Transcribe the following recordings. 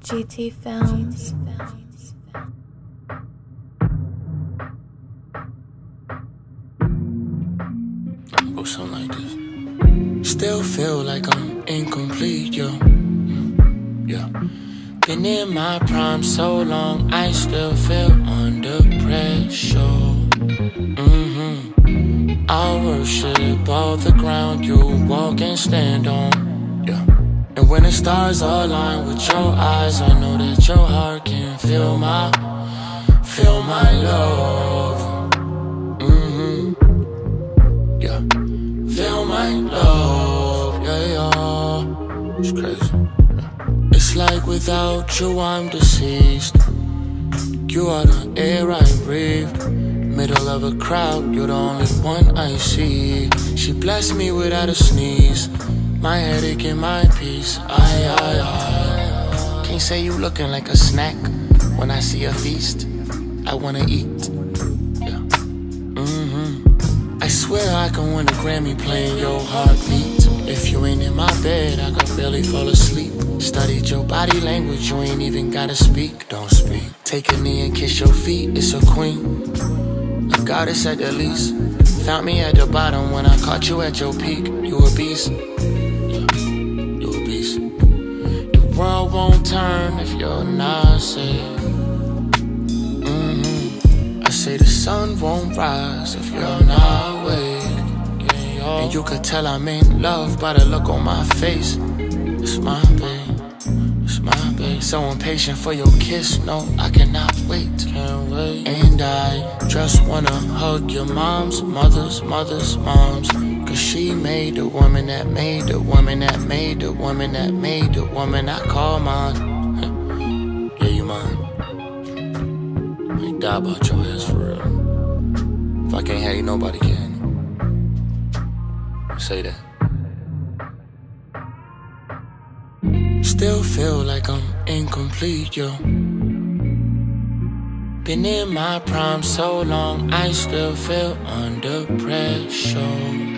GT Films. Go something like this. Still feel like I'm incomplete, yo. Mm, Yeah. Been in my prime so long, I still feel under pressure. Mm-hmm. I worship all the ground you walk and stand on. And when the stars align with your eyes, I know that your heart can feel my, feel my love. Mm-hmm. Yeah. Feel my love, yeah, yeah. It's crazy. Yeah. It's like without you, I'm deceased. You are the air I breathe. Middle of a crowd, you're the only one I see. She blessed me without a sneeze. My headache and my peace. I. Can't say you looking like a snack. When I see a feast, I wanna eat. Yeah. Mm-hmm. I swear I can win a Grammy playing your heartbeat. If you ain't in my bed, I could barely fall asleep. Studied your body language, you ain't even gotta speak. Don't speak. Take a knee and kiss your feet, it's a queen. A goddess at the least. Found me at the bottom when I caught you at your peak. You a beast. Won't turn if you're not safe. hmm I say the sun won't rise if you're not awake. And you could tell I'm in love by the look on my face. It's my babe, it's my babe. So impatient for your kiss, no, I cannot wait. Can't wait. And I just wanna hug your moms, mothers, mothers, moms. She made the woman that made the woman that made the woman that made the woman I call mine. yeah, you mine. I die about your ass for real. If I can't have you, nobody can. Say that. Still feel like I'm incomplete, yo. Been in my prime so long, I still feel under pressure.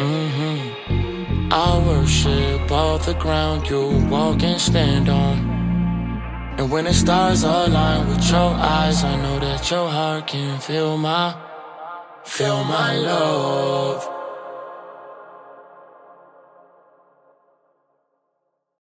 Mm-hmm. I worship all the ground you walk and stand on. And when the stars align with your eyes, I know that your heart can feel my, feel my love.